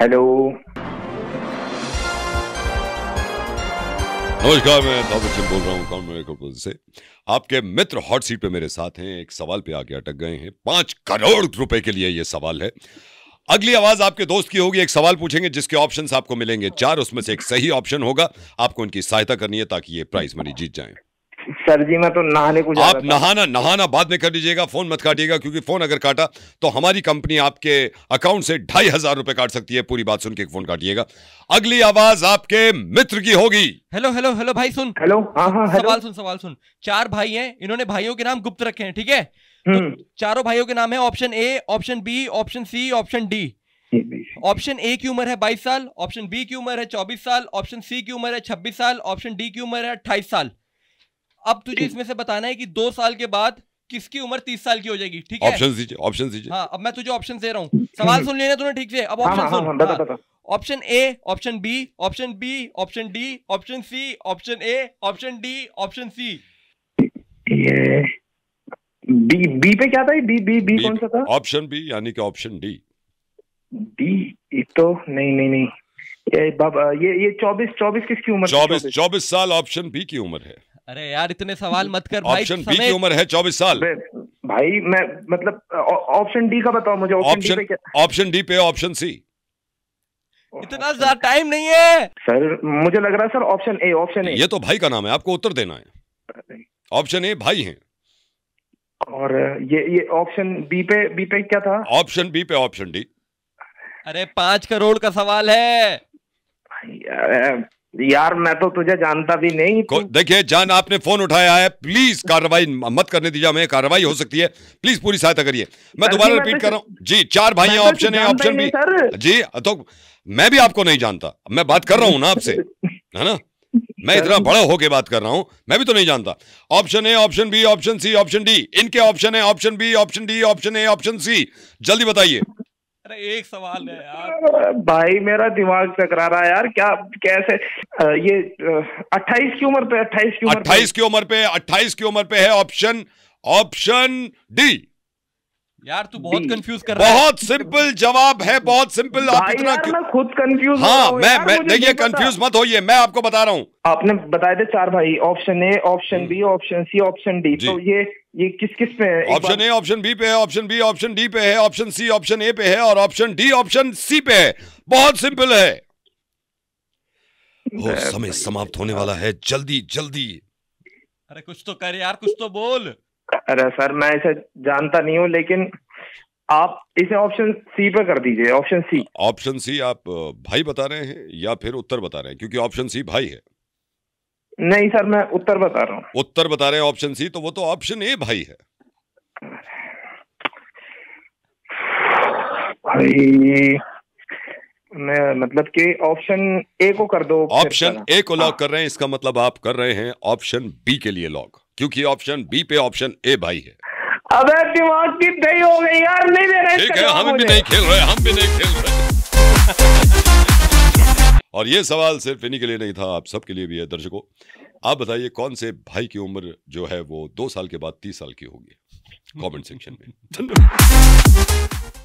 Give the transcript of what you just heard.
Hello. नमस्कार, मैं दाऊद सिंह बोल रहा हूँ कौन मेरे को से। आपके मित्र हॉट सीट पे मेरे साथ हैं, एक सवाल पे आके अटक गए हैं। पाँच करोड़ रुपए के लिए ये सवाल है। अगली आवाज़ आपके दोस्त की होगी, एक सवाल पूछेंगे, जिसके ऑप्शंस आपको मिलेंगे चार, उसमें से एक सही ऑप्शन होगा। आपको उनकी सहायता करनी है ताकि ये प्राइज मनी जीत जाए। सर जी मैं तो नहाने को जा आप नहाना नहाना बाद में कर लीजिएगा फ़ोन मत काटिएगा क्योंकि फ़ोन अगर काटा तो हमारी कंपनी आपके अकाउंट से ढाई हज़ार रुपए काट सकती है। पूरी बात सुन के फ़ोन काटिएगा। अगली आवाज़ आपके मित्र की होगी। हेलो हेलो हेलो भाई सुन। हेलो हाँ हाँ सवाल सुन सवाल सुन। चार भाई हैं इन्होंने भाइयों के नाम गुप्त रखे हैं ठीक है? हम्म। चारों भाइयों के नाम है option A option B option C option D option A की उम्र है 22 साल ऑप्शन बी की उम्र है 24 साल ऑप्शन सी की उम्र है 26 साल ऑप्शन डी की उम्र है 28 साल। अब तुझे इसमें से बताना है कि दो साल के बाद किसकी उम्र 30 साल की हो जाएगी ठीक है? ऑप्शन दीजिए ऑप्शन दीजिए। हाँ अब मैं तुझे ऑप्शन दे रहा हूँ। सवाल सुन लेना तूने ठीक से। अब ऑप्शन हाँ हाँ सुन। बता। बता। Option A option B option B option D option C option A option D option C B B पे क्या था? बी बी बी कौन सा था? ऑप्शन बी यानी कि ऑप्शन डी बी तो नहीं नहीं नहीं। ये बाबा ये ये चौबीस चौबीस किसकी उम्र चौबीस चौबीस साल ऑप्शन बी की उम्र है। अरे यार इतने सवाल मत कर भाई ऑप्शन बी की उम्र है चौबीस साल। भाई मैं मतलब ऑप्शन डी का बताओ मुझे ऑप्शन डी पे ऑप्शन ऑप्शन डी पे ऑप्शन सी इतना ज़्यादा टाइम नहीं है। सर मुझे लग रहा है sir option A option A ये तो भाई का नाम है आपको उत्तर देना है। ऑप्शन ए भाई हैं। और ये ये ऑप्शन बी पे बी पे क्या था? ऑप्शन बी पे ऑप्शन डी अरे पाँच करोड़ का सवाल है। यार मैं तो तुझे जानता भी नहीं देखिए जान आपने फ़ोन उठाया है प्लीज़ कार्रवाई मत करने दीजिए हमें कार्रवाई हो सकती है। प्लीज़ पूरी सहायता करिए। मैं दोबारा रिपीट तो- कर रहा हूँ। जी चार भाई हैं तो ऑप्शन ए जानता ऑप्शन ही बी जी तो मैं भी आपको नहीं जानता। मैं बात कर रहा हूँ ना आपसे है ना? मैं इतना बड़ा होके बात कर रहा हूँ मैं भी तो नहीं जानता। Option A option B option C option D इनके ऑप्शन है option B option D option A option C जल्दी बताइए। अरे एक सवाल है यार। भाई मेरा दिमाग चकरा रहा है यार क्या कैसे? ये अट्ठाईस की उम्र पे अट्ठाईस की उम्र अट्ठाईस की उम्र पे 28 की उम्र पे है ऑप्शन ऑप्शन डी यार तू बहुत कंफ्यूज कर रहा है। बहुत सिंपल जवाब है बहुत सिंपल आप इतना क्यों मैं खुद कंफ्यूज हाँ मैं मैं देखिए कंफ्यूज मत होइए मैं आपको बता रहा हूँ। आपने बताए थे चार भाई option A option B option C option D तो ये ये किस किस पे है? ऑप्शन ए ऑप्शन बी पे है ऑप्शन बी ऑप्शन डी पे है ऑप्शन सी ऑप्शन ए पे है और ऑप्शन डी ऑप्शन सी पे है। बहुत सिंपल है। ओ, समय समाप्त होने वाला है। जल्दी जल्दी। अरे कुछ तो कर यार कुछ तो बोल। अरे सर मैं इसे जानता नहीं हूँ लेकिन आप इसे ऑप्शन सी पे कर दीजिए ऑप्शन सी ऑप्शन सी आप भाई बता रहे हैं या फिर उत्तर बता रहे हैं? क्योंकि ऑप्शन सी भाई है। नहीं सर मैं उत्तर बता रहा हूँ। उत्तर बता रहे हैं ऑप्शन सी तो वो तो ऑप्शन ए भाई है। भाई मैं मतलब कि ऑप्शन ए को कर दो ऑप्शन ए को लॉक कर रहे हैं इसका मतलब आप कर रहे हैं ऑप्शन बी के लिए लॉक क्योंकि ऑप्शन बी पे ऑप्शन ए भाई है। अबे दिमाग की दही हो गई यार नहीं दे रहे ठीक है हम भी नहीं खेल रहे हम भी नहीं खेल रहे। और ये सवाल सिर्फ़ इन्हीं के लिए नहीं था आप सबके लिए भी है दर्शकों। आप बताइए कौन से भाई की उम्र जो है वो दो साल के बाद तीस साल की होगी? कमेंट सेक्शन में। धन्यवाद।